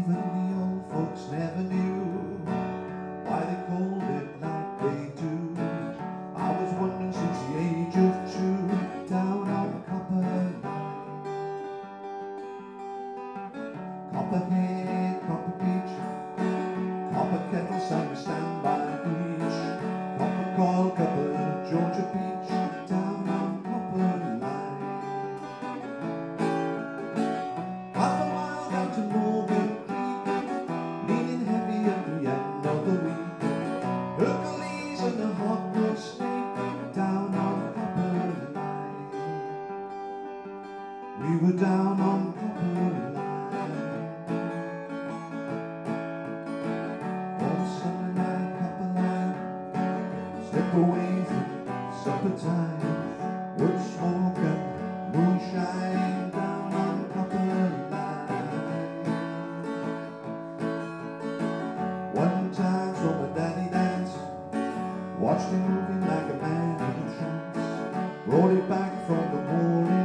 even the old folks never knew were down on Copper Line. One Sunday night, Copper Line, step away from supper time. Wood smoke and moonshine down on Copper Line. One time saw my daddy dance, watched him moving like a man in a trance. Brought it back from the war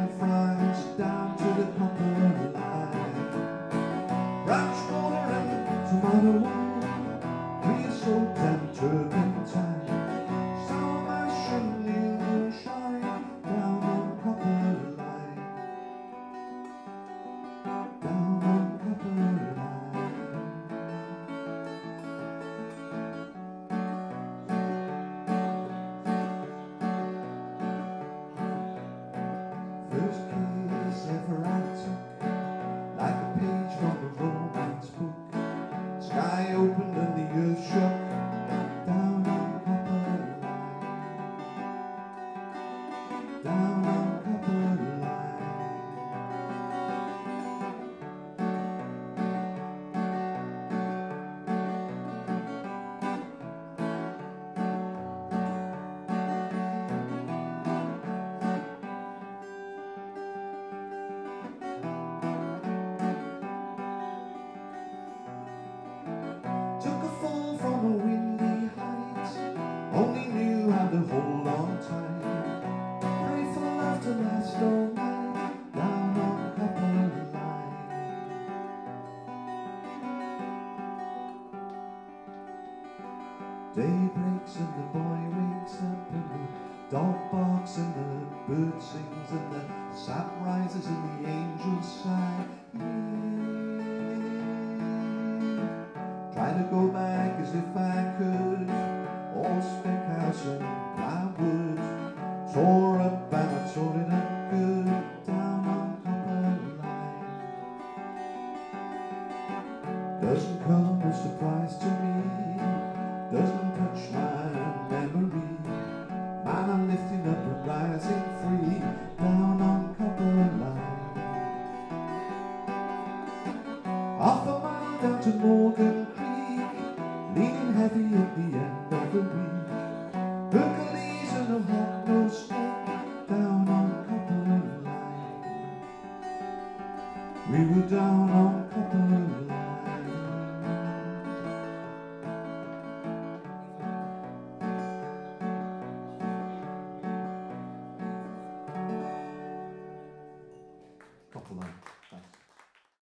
Day breaks and the boy wakes up and the dog barks and the bird sings and the sap rises and the angels sigh. Yeah. Try to go back as if I could. All spec house and plywood. Tore up and I tore it up good. Down on Copper Line. Doesn't come as surprise to me doesn't touch my memory. Man, I'm lifting up and rising free down on Cumberland Line. Off the mile down to Morgan Creek, leaning heavy at the end of the week. Hook a legion of hot no snake down on Cumberland Line. We were down on